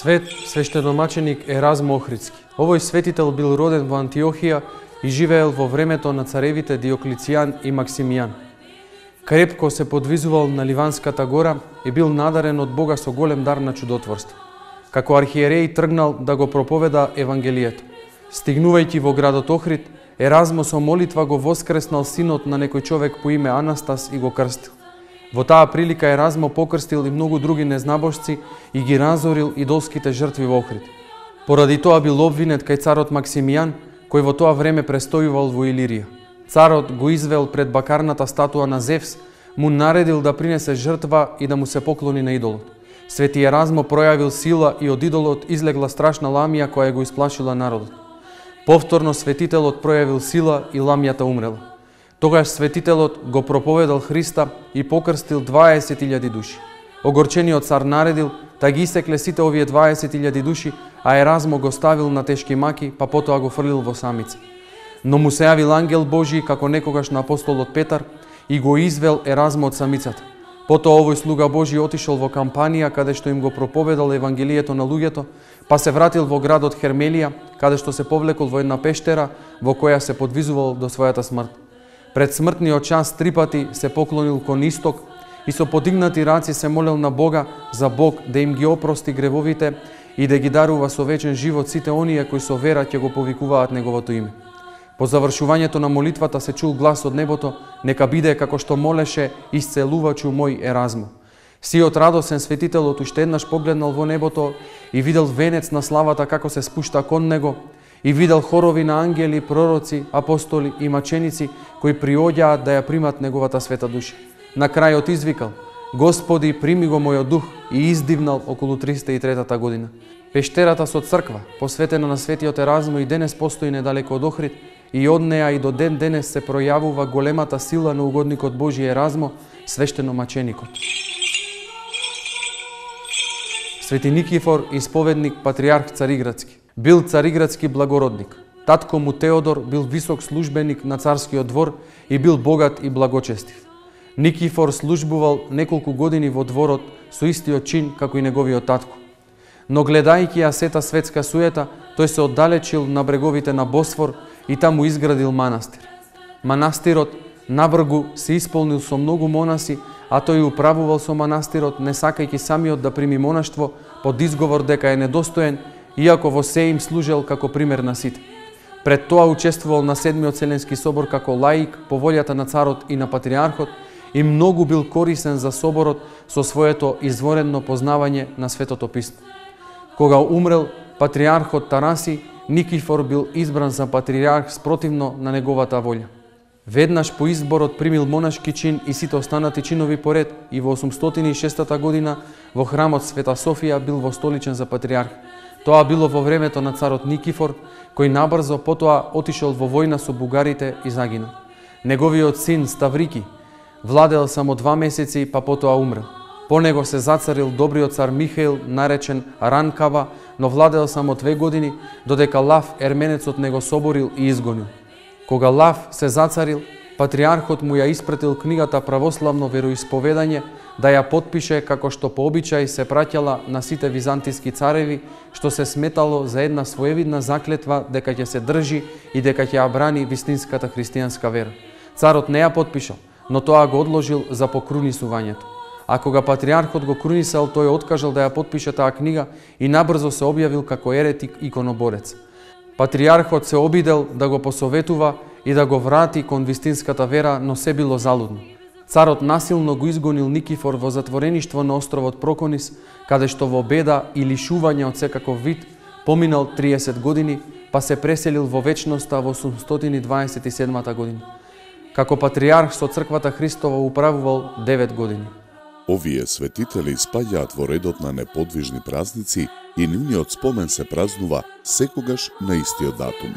Свет свештеномаченик Еразмо Охридски. Овој светител бил роден во Антиохија и живеел во времето на царевите Диоклицијан и Максимијан. Крепко се подвизувал на Ливанската гора и бил надарен од Бога со голем дар на чудотворство. Како архиереј тргнал да го проповеда Евангелието. Стигнувајќи во градот Охрид, Еразмо со молитва го воскреснал синот на некој човек по име Анастас и го крстил. Во таа прилика Еразмо покрстил и многу други незнабошци и ги разорил идолските жртви во Охрид. Поради тоа бил обвинет кај царот Максимијан, кој во тоа време престојувал во Илирија. Царот го извел пред бакарната статуа на Зевс, му наредил да принесе жртва и да му се поклони на идолот. Свети Еразмо пројавил сила и од идолот излегла страшна ламија која го исплашила народот. Повторно светителот пројавил сила и ламјата умрела. Тогаш светителот го проповедал Христа и покрстил 20.000 души. Огорчениот цар наредил да ги исекле сите овие 20.000 души, а Еразмо го ставил на тешки маки, па потоа го фрлил во самица. Но му се јавил ангел Божи како некогаш на апостолот Петар и го извел Еразмо од самицата. Потоа овој слуга Божи отишол во кампанија каде што им го проповедал евангелието на луѓето, па се вратил во градот Хермелија, каде што се повлекол во една пештера во која се подвизувал до својата смрт. Пред смртниот час три пати се поклонил кон исток и со подигнати раци се молел на Бога за Бог да им ги опрости гревовите и да ги дарува со вечен живот сите оние кои со вера ќе го повикуваат неговото име. По завршувањето на молитвата се чул глас од небото, нека биде како што молеше исцелувачу мој Еразмо. Сиот радосен светителот уште еднаш погледнал во небото и видел венец на славата како се спушта кон него и видел хорови на ангели, пророци, апостоли и маченици кои приоѓаат да ја примат неговата света душа. На крајот извикал, Господи, прими го мојот дух и издивнал околу 303 година. Пештерата со црква, посветена на светиот Еразмо и денес постои недалеко од Охрид и од неа и до ден денес се пројавува големата сила на угодникот Божи Еразмо, свештено маченикот. Свети Никифор, исповедник, патриарх Цариградски. Бил цариградски благородник. Татко му Теодор бил висок службеник на царскиот двор и бил богат и благочестив. Никифор службувал неколку години во дворот со истиот чин како и неговиот татко. Но гледајќи ја сета светска суета, тој се оддалечил на бреговите на Босфор и таму изградил манастир. Манастирот навргу се исполнил со многу монаси, а тој управувал со манастирот не сакајќи самиот да прими монаштво под изговор дека е недостоен иако во се им служел како пример на сите. Пред тоа учествувал на Седмиот Селенски собор како лаик по волјата на царот и на патриархот и многу бил корисен за соборот со своето изворено познавање на Светото Писмо. Кога умрел патриархот Тараси, Никифор бил избран за патриарх спротивно на неговата волја. Веднаш по изборот примил монашки чин и сите останати чинови поред и во 806 година во храмот Света Софија бил востоличен за патриарх. Тоа било во времето на царот Никифор, кој набрзо потоа отишол во војна со бугарите и загина. Неговиот син Ставрики владел само два месеци, па потоа умрел. По него се зацарил добриот цар Михаил, наречен Ранкава, но владел само две години, додека Лав ерменецот него соборил и изгонил. Кога Лав се зацарил, патриархот му ја испратил книгата Православно вероисповедање да ја подпише како што по обичај се праќала на сите византиски цареви, што се сметало за една своевидна заклетва дека ќе се држи и дека ќе ја брани вистинската христијанска вера. Царот не ја подпишал, но тоа го одложил за покрунисувањето. А кога патриархот го крунисал, тој откажал да ја подпише таа книга и набрзо се објавил како еретик иконоборец. Патриархот се обидел да го посоветува и да го врати кон вистинската вера, но се било залудно. Царот насилно го изгонил Никифор во затвореништво на островот Проконис, каде што во беда и лишување од секаков вид поминал 30 години, па се преселил во вечноста во 827 година. Како патриарх со црквата Христова управувал 9 години. Овие светители спаѓаат во редот на неподвижни празници и нивниот спомен се празнува секогаш на истиот датум.